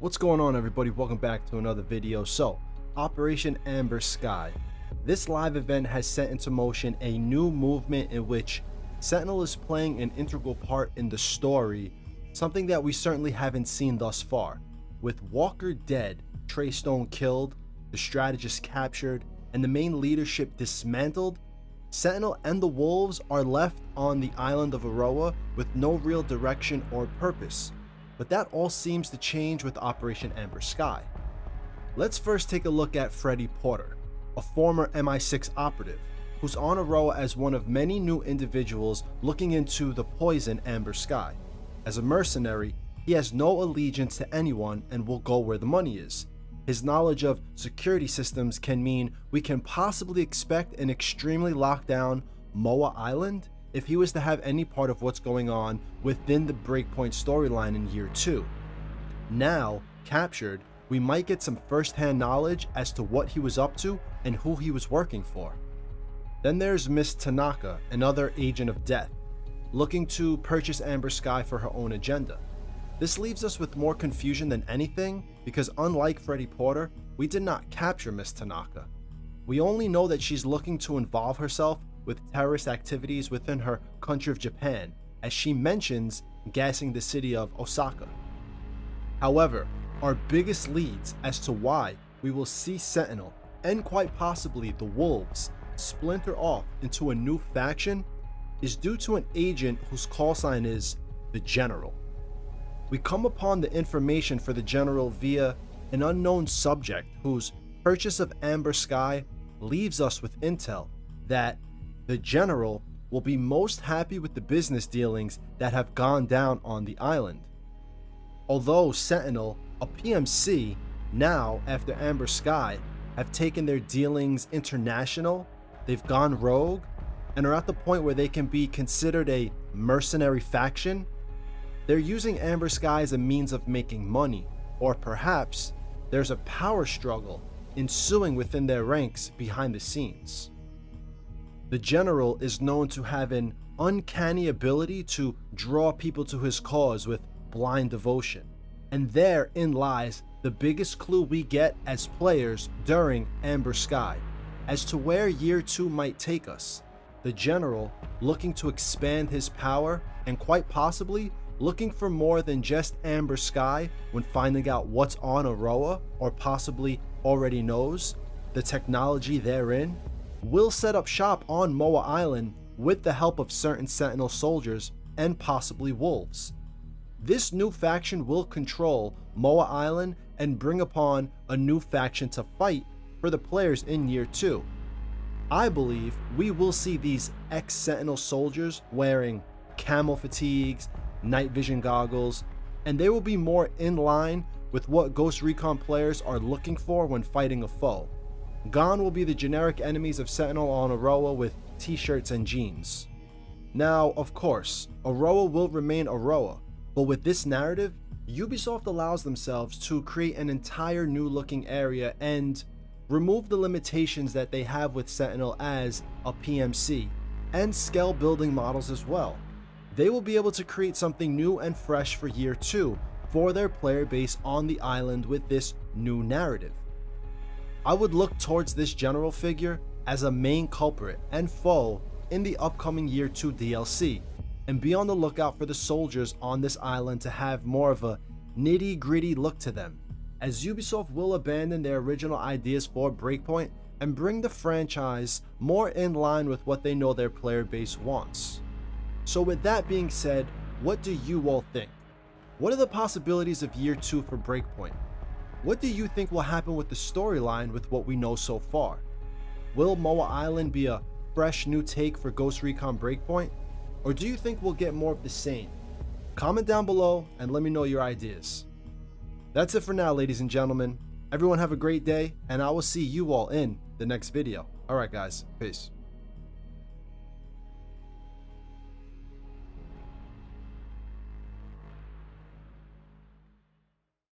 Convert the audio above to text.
What's going on everybody? Welcome back to another video. So, Operation Amber Sky. This live event has set into motion a new movement in which Sentinel is playing an integral part in the story, something that we certainly haven't seen thus far. With Walker dead, Trey Stone killed, the strategist captured, and the main leadership dismantled, Sentinel and the Wolves are left on the island of Auroa with no real direction or purpose but that all seems to change with Operation Amber Sky. Let's first take a look at Freddie Porter, a former MI6 operative, who's on Auroa as one of many new individuals looking into the poison Amber Sky. As a mercenary, he has no allegiance to anyone and will go where the money is. His knowledge of security systems can mean we can possibly expect an extremely locked down Moa Island if he was to have any part of what's going on within the Breakpoint storyline in year 2. Now, captured, we might get some first-hand knowledge as to what he was up to and who he was working for. Then there's Miss Tanaka, another agent of death, looking to purchase Amber Sky for her own agenda. This leaves us with more confusion than anything because unlike Freddie Porter, we did not capture Miss Tanaka. We only know that she's looking to involve herself with terrorist activities within her country of Japan, as she mentions gassing the city of Osaka. However, our biggest leads as to why we will see Sentinel and quite possibly the Wolves splinter off into a new faction is due to an agent whose call sign is the General. We come upon the information for the General via an unknown subject whose purchase of Amber Sky leaves us with intel that the general will be most happy with the business dealings that have gone down on the island. Although Sentinel, a PMC, now after Amber Sky, have taken their dealings international, they've gone rogue, and are at the point where they can be considered a mercenary faction, they're using Amber Sky as a means of making money, or perhaps there's a power struggle ensuing within their ranks behind the scenes. The general is known to have an uncanny ability to draw people to his cause with blind devotion. And therein lies the biggest clue we get as players during Amber Sky as to where year 2 might take us. The general looking to expand his power and quite possibly looking for more than just Amber Sky when finding out what's on Auroa or possibly already knows, the technology therein will set up shop on Moa Island with the help of certain Sentinel soldiers and possibly wolves. This new faction will control Moa Island and bring upon a new faction to fight for the players in year 2. I believe we will see these ex-Sentinel soldiers wearing camel fatigues, night vision goggles, and they will be more in line with what Ghost Recon players are looking for when fighting a foe. Gone will be the generic enemies of Sentinel on Auroa with t-shirts and jeans. Now, of course, Auroa will remain Auroa, but with this narrative, Ubisoft allows themselves to create an entire new looking area and remove the limitations that they have with Sentinel as a PMC, and scale building models as well. They will be able to create something new and fresh for year 2 for their player base on the island with this new narrative. I would look towards this general figure as a main culprit and foe in the upcoming Year 2 DLC, and be on the lookout for the soldiers on this island to have more of a nitty gritty look to them, as Ubisoft will abandon their original ideas for Breakpoint and bring the franchise more in line with what they know their player base wants. So with that being said, what do you all think? What are the possibilities of Year 2 for Breakpoint? What do you think will happen with the storyline with what we know so far? Will Moa Island be a fresh new take for Ghost Recon Breakpoint? Or do you think we'll get more of the same? Comment down below and let me know your ideas. That's it for now, ladies and gentlemen. Everyone have a great day, and I will see you all in the next video. Alright guys, peace.